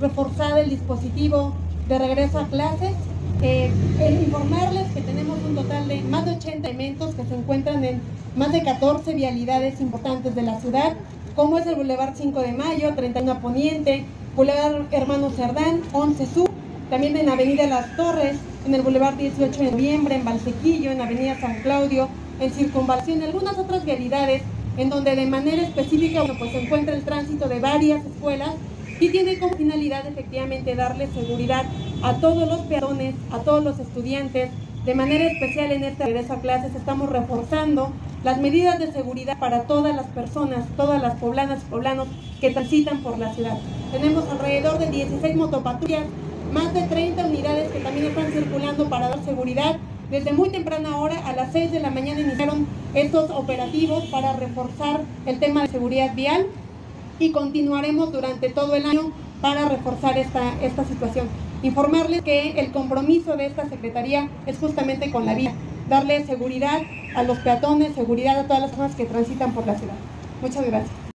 reforzar el dispositivo de regreso a clases. Eh, informarles que tenemos un total de más de 80 elementos que se encuentran en más de 14 vialidades importantes de la ciudad, como es el Boulevard 5 de Mayo, 31 Poniente, Boulevard Hermano Cerdán, 11 Sur, también en Avenida Las Torres, en el Boulevard 18 de Noviembre, en Valsequillo, en Avenida San Claudio, en Circunvalación algunas otras vialidades en donde de manera específica pues, se encuentra el tránsito de varias escuelas y tiene como finalidad efectivamente darle seguridad a todos los peatones, a todos los estudiantes. De manera especial en este regreso a clases estamos reforzando las medidas de seguridad para todas las personas, todas las poblanas y poblanos que transitan por la ciudad. Tenemos alrededor de 16 motopatrullas más de 30 unidades que también están circulando para dar seguridad. Desde muy temprana hora, a las 6 de la mañana, iniciaron estos operativos para reforzar el tema de seguridad vial y continuaremos durante todo el año para reforzar esta, esta situación. Informarles que el compromiso de esta Secretaría es justamente con la vía, darle seguridad a los peatones, seguridad a todas las personas que transitan por la ciudad. Muchas gracias.